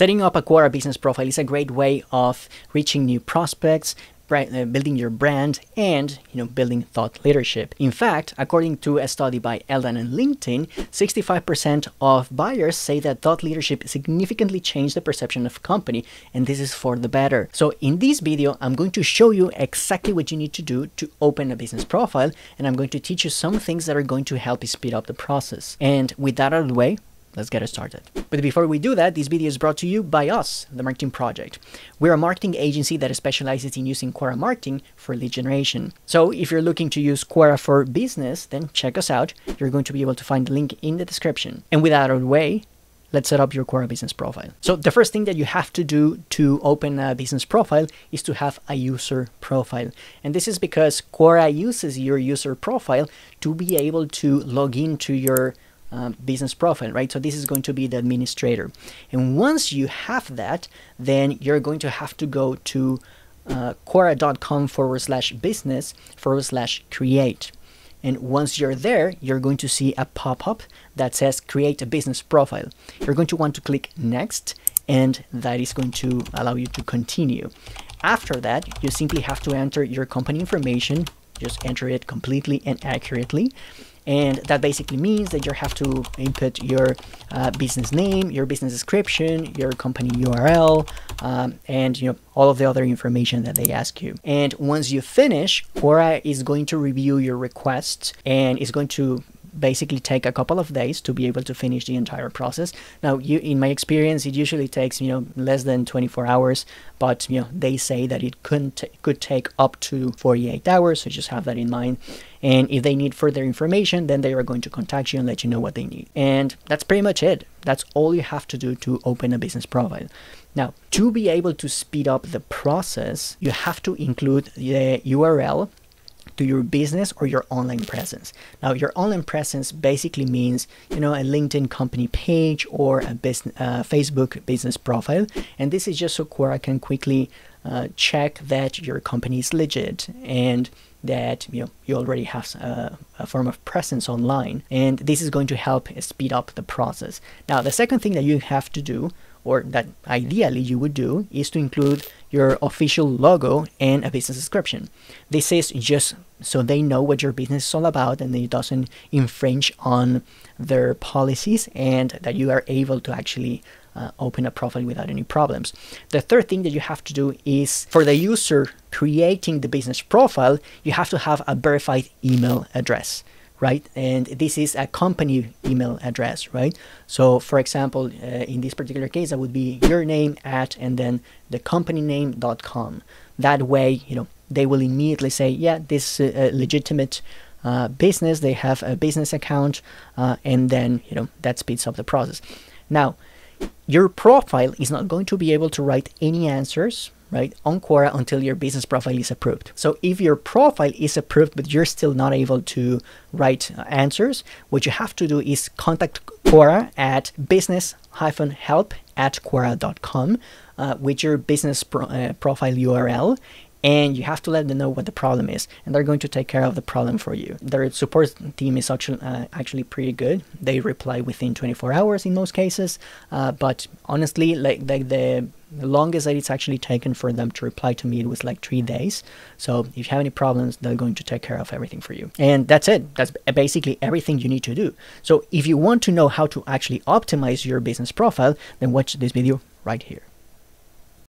Setting up a Quora business profile is a great way of reaching new prospects, uh, building your brand and you know building thought leadership. In fact, according to a study by Edelman and LinkedIn, 65% of buyers say that thought leadership significantly changed the perception of company and this is for the better. So in this video, I'm going to show you exactly what you need to do to open a business profile and I'm going to teach you some things that are going to help you speed up the process. And with that out of the way, let's get it started. But before we do that, this video is brought to you by us, the Marketing Project. We're a marketing agency that specializes in using Quora marketing for lead generation. So if you're looking to use Quora for business, then check us out. You're going to be able to find the link in the description. And with that out of the way, let's set up your Quora business profile. So the first thing that you have to do to open a business profile is to have a user profile. And this is because Quora uses your user profile to be able to log into your um, business profile, right? So this is going to be the administrator. And once you have that, then you're going to have to go to uh, Quora.com forward slash business forward slash create. And once you're there, you're going to see a pop-up that says create a business profile. You're going to want to click next and that is going to allow you to continue. After that, you simply have to enter your company information, just enter it completely and accurately and that basically means that you have to input your uh, business name, your business description, your company URL, um, and you know all of the other information that they ask you. And once you finish, Quora is going to review your request and is going to basically take a couple of days to be able to finish the entire process. Now, you, in my experience, it usually takes you know less than 24 hours, but you know they say that it could could take up to 48 hours. So just have that in mind. And if they need further information, then they are going to contact you and let you know what they need. And that's pretty much it. That's all you have to do to open a business profile. Now, to be able to speed up the process, you have to include the URL to your business or your online presence. Now, your online presence basically means, you know, a LinkedIn company page or a business, uh, Facebook business profile. And this is just so Quora can quickly uh, check that your company is legit and that you know you already have a, a, form of presence online and this is going to help speed up the process now the second thing that you have to do or that ideally you would do is to include your official logo and a business description this is just so they know what your business is all about and it doesn't infringe on their policies and that you are able to actually uh, open a profile without any problems. The third thing that you have to do is for the user creating the business profile, you have to have a verified email address right? And this is a company email address, right? So for example, uh, in this particular case, that would be your name at and then the company name.com. That way, you know, they will immediately say, yeah, this legitimate uh, business. They have a business account, uh, and then, you know, that speeds up the process. Now, your profile is not going to be able to write any answers right on Quora until your business profile is approved. So if your profile is approved but you're still not able to write uh, answers, what you have to do is contact Quora at business-help at Quora.com uh, with your business pro uh, profile URL and you have to let them know what the problem is and they're going to take care of the problem for you. Their support team is actually, uh, actually pretty good. They reply within 24 hours in most cases uh, but honestly like, like the longest that it's actually taken for them to reply to me it was like three days. So if you have any problems they're going to take care of everything for you. And that's it. That's basically everything you need to do. So if you want to know how to actually optimize your business profile then watch this video right here